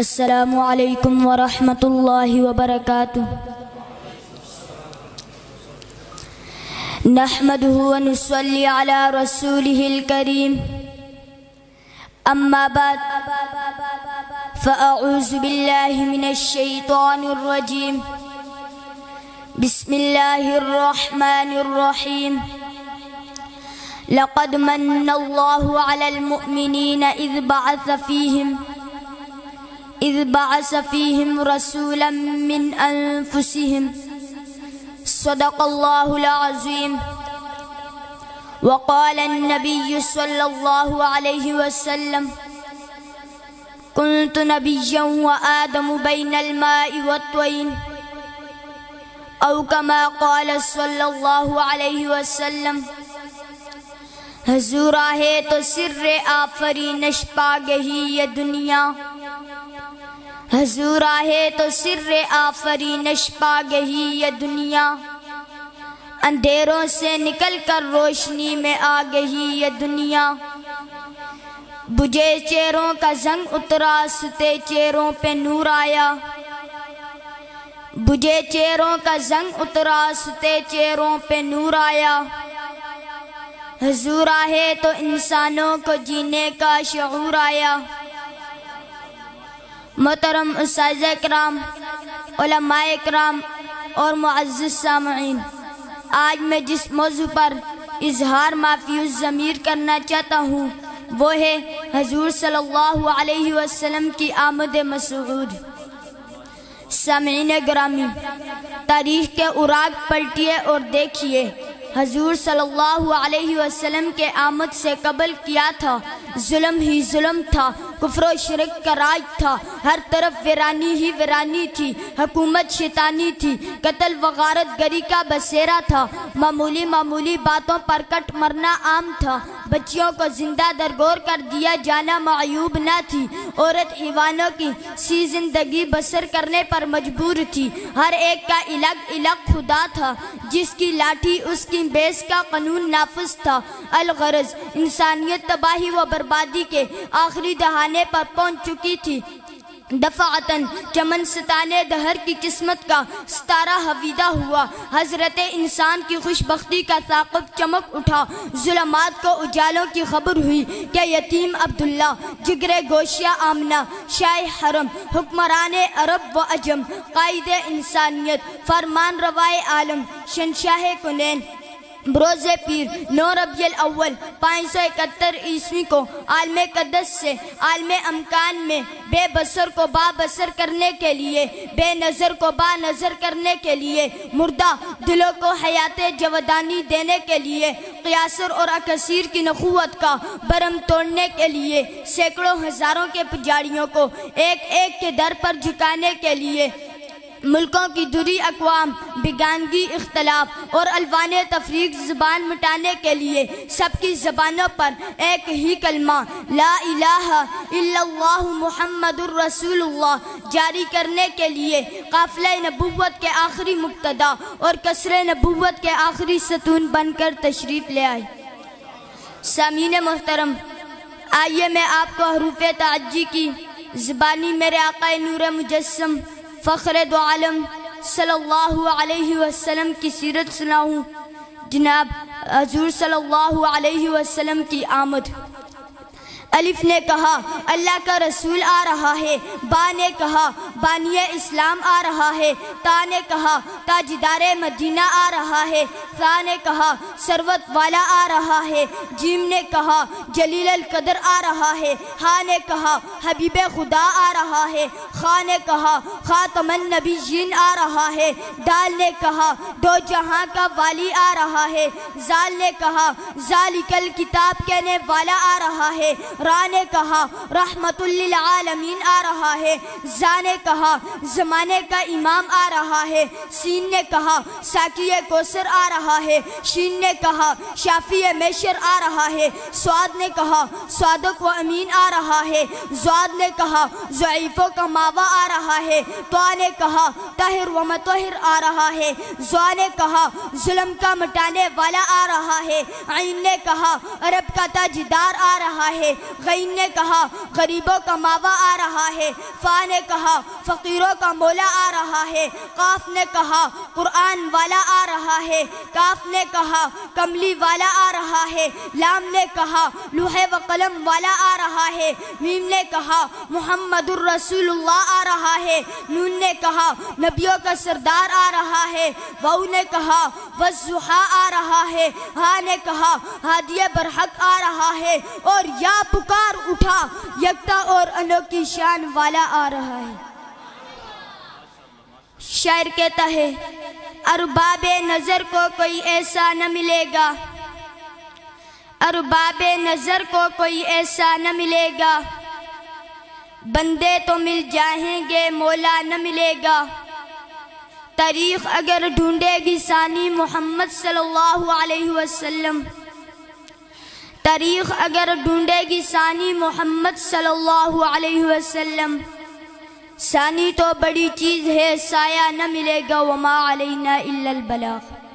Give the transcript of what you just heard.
السلام علیکم ورحمۃ اللہ وبرکاتہ نحمده ونصلي على رسوله الكريم. أما بعد فأعوذ بالله من الشيطان الرجيم. بسم الله الرحمن الرحيم. لقد من الله على المؤمنين إذ بعث فيهم إذ بعث فيهم رسولا من أنفسهم. صدق الله العظيم. وقال النبي صلى الله عليه وسلم كنت نبيا وآدم بين الماء والطين. أو كما قال صلى الله عليه وسلم حضور آہے تو سر آفرینش یہ دنیا. حضور آہے تو سر آفرینش پا گئی یہ دنیا۔ اندھیروں سے نکل کر روشنی میں آ گئی یہ دنیا۔ بجھے چیروں کا زنگ اترا، ستے چیروں پہ نور آیا۔ بجھے چیروں کا زنگ اترا، ستے چیروں پہ نور آیا۔ حضور آہے تو انسانوں کو جینے کا شعور آیا۔ محترم اساتذہ اکرام، علماء اکرام اور معزز سامعین، آج میں جس موضوع پر اظہار معفیوز ضمیر کرنا چاہتا ہوں، وہ ہے حضور صلی اللہ علیہ وسلم کی آمد مسعود۔ سامعین گرامی، تاریخ کے اراغ پلٹیے اور دیکھیے، حضور صلی اللہ علیہ وسلم کے آمد سے قبل کیا تھا؟ ظلم ہی ظلم تھا۔ کفر و شرک کا راج تھا۔ ہر طرف ویرانی ہی ویرانی تھی۔ حکومت شیطانی تھی۔ قتل و غارت گری کا بسیرا تھا۔ معمولی معمولی باتوں پر کٹ مرنا عام تھا۔ بچیوں کو زندہ درگور کر دیا جانا معیوب نہ تھی۔ عورت ایوانوں کی سی زندگی بسر کرنے پر مجبور تھی۔ ہر ایک کا الگ الگ خدا تھا۔ جس کی لاٹھی اس کی بیس کا قانون نافذ تھا۔ الغرض انسانیت تباہی و بربادی کے آخری دہانے پر پہنچ چکی تھی۔ دفعتاً چمن ستانے دہر کی قسمت کا ستارہ حویدہ ہوا۔ حضرت انسان کی خوش بختی کا ثاقب چمک اٹھا۔ ظلمات کو اجالوں کی خبر ہوئی کہ یتیم عبداللہ، جگر گوشیا آمنہ، شاہ حرم، حکمران عرب و عجم، قائد انسانیت، فرمان روائے عالم، شنشاہ کنین۔ بروز پیر، نو ربی الاول، پانچ سو اکتر عیسوی کو عالم قدس سے، عالم امکان میں بے بسر کو با بسر کرنے کے لیے، بے نظر کو با نظر کرنے کے لیے، مردہ دلوں کو حیات جودانی دینے کے لیے قیاسر اور اکثیر کی نخوت کا برم توڑنے کے لیے، سینکڑوں ہزاروں کے پجاریوں کو ایک ایک کے در پر جھکانے کے لیے۔ ملکوں کی دوری اقوام بگانگی اختلاف اور الوان تفریق زبان مٹانے کے لیے سب کی زبانوں پر ایک ہی کلمہ، لا الہ الا اللہ محمد الرسول اللہ جاری کرنے کے لیے قافلہ نبوت کے آخری مقتدہ اور کسر نبوت کے آخری ستون بن کر تشریف لے آئے۔ سامین محترم، آئیے میں آپ کو حروف تعجی کی زبانی میرے آقا نور مجسم فخر دو عالم صلی اللہ علیہ وسلم کی سیرت سناؤں۔ جناب، حضور صلی اللہ علیہ وسلم کی آمد۔ الف نے کہا، اللہ کا رسول آ رہا ہے۔ با نے کہا، بانی اسلام آ رہا ہے۔ تا نے کہا، تاجدار مدینہ آ رہا ہے۔ تا نے کہا سروت والا آ رہا ہے۔ جیم نے کہا، جلیل القدر آ رہا ہے۔ ہا نے کہا، حبیب خدا آ رہا ہے۔ خا نے کہا، خاتم النبیین آ رہا ہے۔ دال نے کہا، دو جہاں کا والی آ رہا ہے۔ زال نے کہا، ذالک الکتاب کہنے والا آ رہا ہے۔ را نے کہا رحمت للعالمین آ رہا ہے۔ زا نے کہا، زمانے کا امام آ رہا ہے۔ سین نے کہا ساکی کوسر آ رہا ہے۔ شین نے کہا شافی میشر آ رہا ہے۔ سواد نے کہا، سوادق و امین آ رہا ہے۔ زواد نے کہا ضعیفوں کا ماوا آ رہا ہے۔ تو نے کہا، طاہر و متحر آ رہا ہے۔ زوا نے کہا، ظلم کا مٹانے والا آ رہا ہے۔ عین نے کہا، عرب کا تاجدار آ رہا ہے۔ غین نے کہا، غریبوں کا ماوا آ رہا ہے۔ فا نے کہا، فقیروں کا مولا آ رہا ہے۔ قاف نے کہا، قرآن والا آ رہا ہے۔ کاف نے کہا، کملی والا آ رہا ہے۔ لام نے کہا لوہے و قلم والا آ رہا ہے۔ میم نے کہا، محمد الرسول اللہ آ رہا ہے۔ نون نے کہا، نبیوں کا سردار آ رہا ہے۔ وو نے کہا وزحا آ رہا ہے۔ ہا نے کہا ہادیہ برحق آ رہا ہے۔ اور یا پکار اٹھا، یکتا اور انوکھی شان والا آ رہا ہے۔ شاعر کہتا ہے، ارباب نظر کو کوئی ایسا نہ ملے گا۔ ارباب نظر کو کوئی ایسا نہ ملے گا۔ بندے تو مل جائیں گے، مولا نہ ملے گا۔ تاریخ اگر ڈھونڈے گی ثانی محمد صلی اللہ علیہ وسلم۔ تاریخ اگر ڈھونڈے گی ثانی محمد صلی اللہ علیہ وسلم، ثانی تو بڑی چیز ہے، سایہ نہ ملے گا، وما علینا الا البلاغ۔